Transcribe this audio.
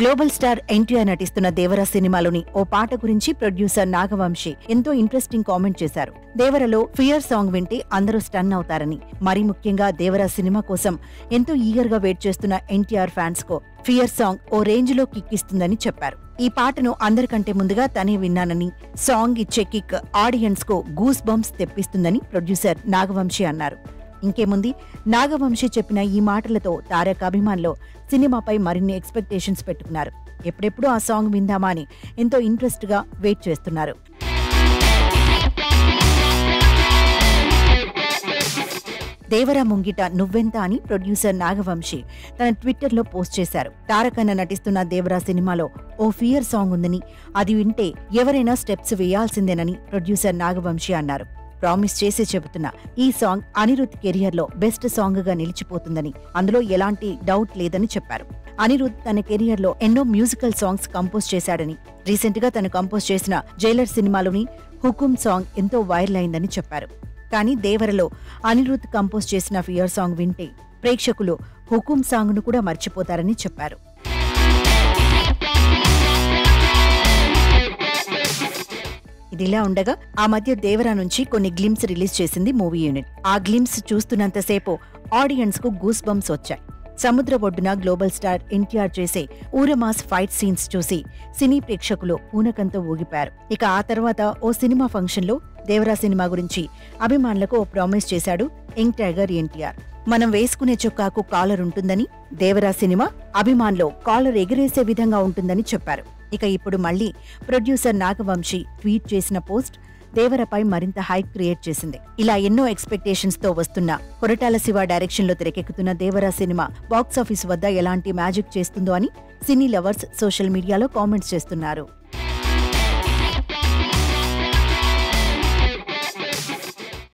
Global star NTR నటిస్తున్న దేవరా సినిమాలోని ఓ పాట గురించి ప్రొడ్యూసర్ నాగవంశి ఎంతో ఇంట్రెస్టింగ్ కామెంట్ చేశారు. దేవరలో ఫియర్ సాంగ్ వింటే అందరూ స్టన్ అవుతారని మరీ ముఖ్యంగా దేవరా సినిమా కోసం ఎంతో ఈగర్గా వెయిట్ చేస్తున్న ఎన్టీఆర్ ఫ్యాన్స్ కో ఫియర్ సాంగ్ ఓ రేంజ్లో కిక్ ఇస్తుందని చెప్పారు. ఈ పాటను అందరికంటే ముందుగా తనే విన్నానని సాంగ్ ఇచ్చే కిక్ ఆడియన్స్కు గూస్ బంప్స్ తెప్పిస్తుందని ప్రొడ్యూసర్ నాగవంశి అన్నారు. ఇంకేముంది? నాగవంశి చెప్పిన ఈ మాటలతో తారక్ అభిమానులు సినిమాపై మరిన్ని ఎక్స్పెక్టేషన్స్ పెట్టుకున్నారు. ఎప్పుడెప్పుడు ఆ సాంగ్ విందామా అని ఎంతో ఇంట్రెస్ట్గా వెయిట్ చేస్తున్నారు. దేవర ముంగిట నువ్వెంత అని ప్రొడ్యూసర్ నాగవంశి తన ట్విట్టర్లో పోస్ట్ చేశారు. తారకన్న నటిస్తున్న దేవరా సినిమాలో ఓ ఫియర్ సాంగ్ ఉందని అది వింటే ఎవరైనా స్టెప్స్ వేయాల్సిందేనని ప్రొడ్యూసర్ నాగవంశి అన్నారు. ప్రామిస్ చేసి చెబుతున్నా ఈ సాంగ్ అనిరుద్ కెరియర్లో బెస్ట్ సాంగ్గా నిలిచిపోతుందని అందులో ఎలాంటి డౌట్ లేదని చెప్పారు. అనిరుద్ తన కెరియర్లో ఎన్నో మ్యూజికల్ సాంగ్స్ కంపోజ్ చేశాడని రీసెంట్గా తను కంపోజ్ చేసిన జైలర్ సినిమాలోని హుకుం సాంగ్ ఎంతో వైరల్ అయిందని చెప్పారు. కానీ దేవరలో అనిరుద్ కంపోజ్ చేసిన ఫియర్ సాంగ్ వింటే ప్రేక్షకులు హుకుం సాంగ్ను కూడా మర్చిపోతారని చెప్పారు. ఇదిలా ఉండగా ఆ మధ్య దేవరా నుంచి కొన్ని గ్లిమ్స్ రిలీజ్ చేసింది మూవీ యూనిట్. ఆ గ్లిమ్స్ చూస్తున్నంతసేపు ఆడియన్స్కు గూస్ బంప్స్ వచ్చాయి. సముద్ర ఒడ్డున గ్లోబల్ స్టార్ ఎన్టీఆర్ చేసే ఊరమాస్ ఫైట్ సీన్స్ చూసి సినీ ప్రేక్షకులు పూనకంతో ఊగిపారు ఇక ఆ తర్వాత ఓ సినిమా ఫంక్షన్లో దేవరా సినిమా గురించి అభిమానులకు ఓ ప్రామిస్ చేశాడు యంగ్ టైగర్ ఎన్టీఆర్. మనం వేసుకునే చొక్కాకు కాలర్ ఉంటుందని దేవరా సినిమా అభిమాన్లో కాలర్ ఎగిరేసే విధంగా ఉంటుందని చెప్పారు. ఇక ఇప్పుడు మళ్ళీ ప్రొడ్యూసర్ నాగవంశి ట్వీట్ చేసిన పోస్ట్ దేవరపై మరింత హైప్ క్రియేట్ చేసింది. ఇలా ఎన్నో ఎక్స్పెక్టేషన్స్తో వస్తున్న కొరటాల శివ డైరెక్షన్లో తెరకెక్కుతున్న దేవరా సినిమా బాక్సాఫీస్ వద్ద ఎలాంటి మ్యాజిక్ చేస్తుందో అని సినీ లవర్స్ సోషల్ మీడియాలో కామెంట్స్ చేస్తున్నారు.